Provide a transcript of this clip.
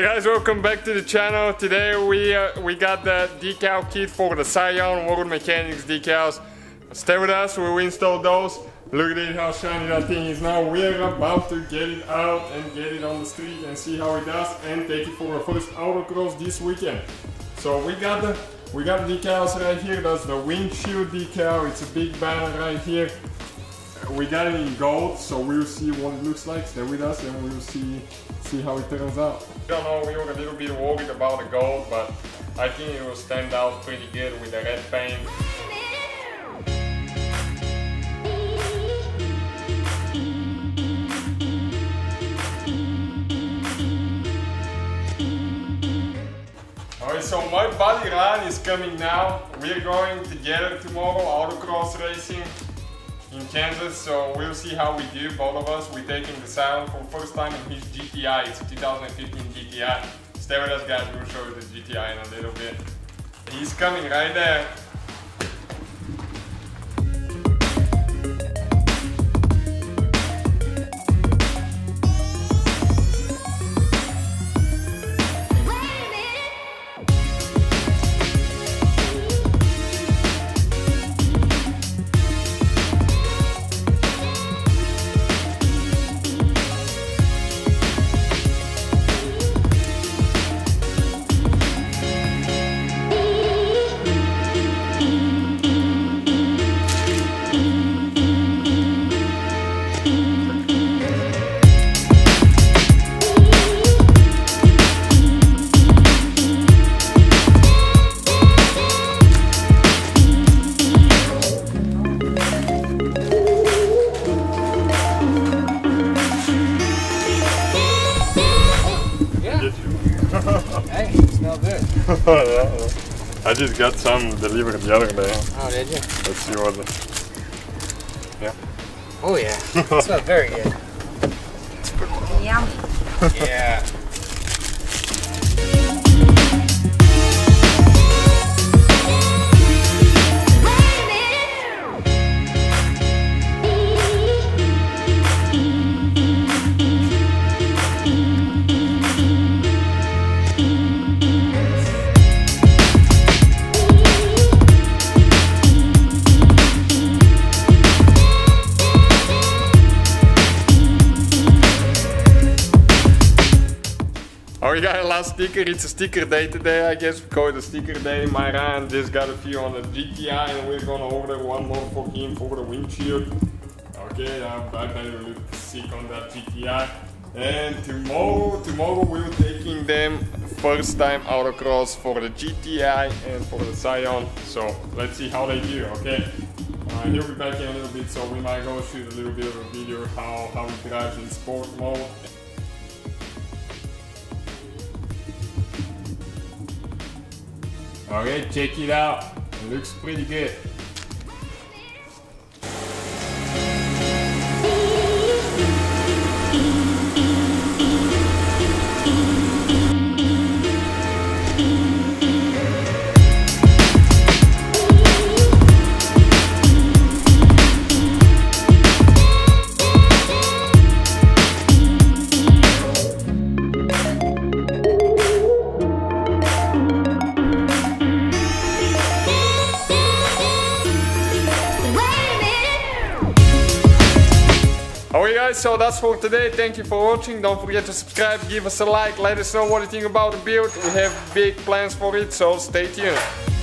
guys, welcome back to the channel. Today we uh, we got the decal kit for the Scion World Mechanics decals. Stay with us, we will install those. Look at it, how shiny that thing is now. We're about to get it out and get it on the street and see how it does and take it for a first autocross this weekend. So we got the we got decals right here. That's the windshield decal. It's a big banner right here. We got it in gold, so we'll see what it looks like. Stay with us and we'll see see how it turns out. I don't know, we were a little bit worried about the gold, but I think it will stand out pretty good with the red paint. So my buddy Ran is coming now. We're going together tomorrow, autocross racing in Kansas, so we'll see how we do, both of us. We're taking the Scion for first time in his GTI. It's a 2015 GTI. Stay with us guys, we'll show you the GTI in a little bit. He's coming right there. I just got some delivered the other day. Oh, did you? Let's see what. The... Oh yeah, it smells very good. Yummy. Yeah. We got a last sticker. It's a sticker day today, I guess. We call it a sticker day. My Ryan just got a few on the GTI, and we're gonna order one more for him for the windshield. Okay, I'm I better look sick on that GTI. And tomorrow, tomorrow we're taking them first time autocross for the GTI and for the Scion. So let's see how they do. Okay. Uh, he'll be back in a little bit, so we might go shoot a little bit of a video how how he drives in sport mode. Okay, check it out. It looks pretty good. Guys, so that's for today. Thank you for watching. Don't forget to subscribe, give us a like, let us know what you think about the build. We have big plans for it, so stay tuned.